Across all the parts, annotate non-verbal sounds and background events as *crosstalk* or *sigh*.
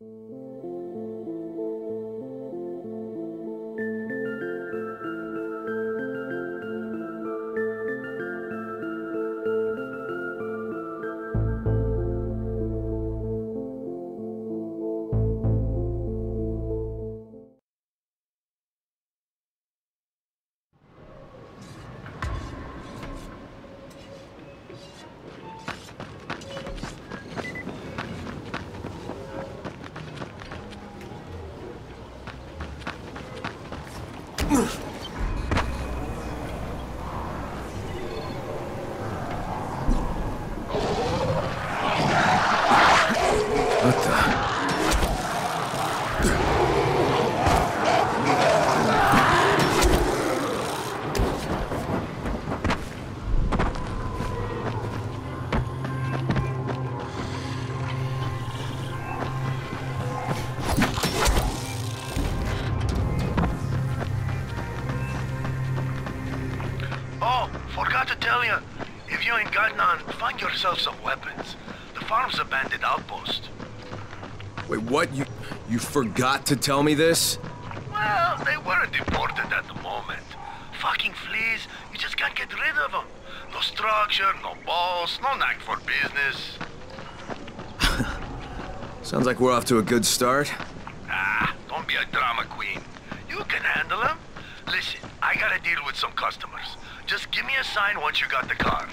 What find yourself some weapons. The farm's a bandit outpost. Wait, what? You you forgot to tell me this? Well, they weren't important at the moment. Fucking fleas, you just can't get rid of them. No structure, no boss, no knack for business. *laughs* Sounds like we're off to a good start. Ah, don't be a drama queen. You can handle them. Listen, I gotta deal with some customers. Just give me a sign once you got the car.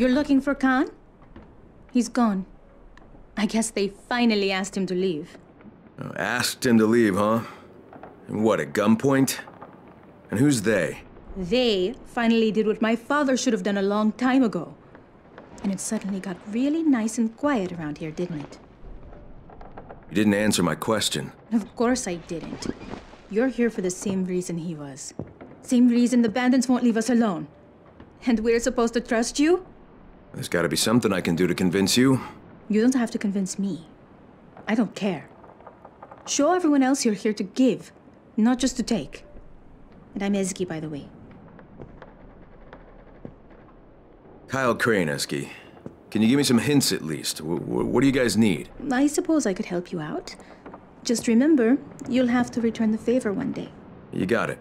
You're looking for Kaan? He's gone. I guess they finally asked him to leave. Oh, asked him to leave, huh? And what, at gunpoint? And who's they? They finally did what my father should have done a long time ago. And it suddenly got really nice and quiet around here, didn't it? You didn't answer my question. Of course I didn't. You're here for the same reason he was. Same reason the bandits won't leave us alone. And we're supposed to trust you? There's gotta be something I can do to convince you. You don't have to convince me. I don't care. Show everyone else you're here to give, not just to take. And I'm Ezgi, by the way. Kyle Kraneski. Can you give me some hints at least? W what do you guys need? I suppose I could help you out. Just remember, you'll have to return the favor one day. You got it.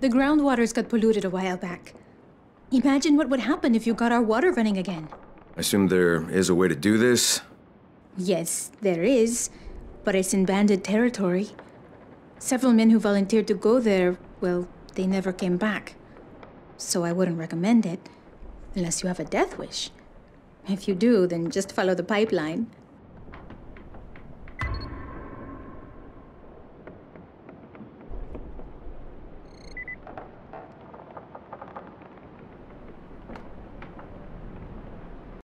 The groundwaters got polluted a while back. Imagine what would happen if you got our water running again. I assume there is a way to do this? Yes, there is, but it's in bandit territory. Several men who volunteered to go there, well, they never came back. So I wouldn't recommend it, unless you have a death wish. If you do, then just follow the pipeline.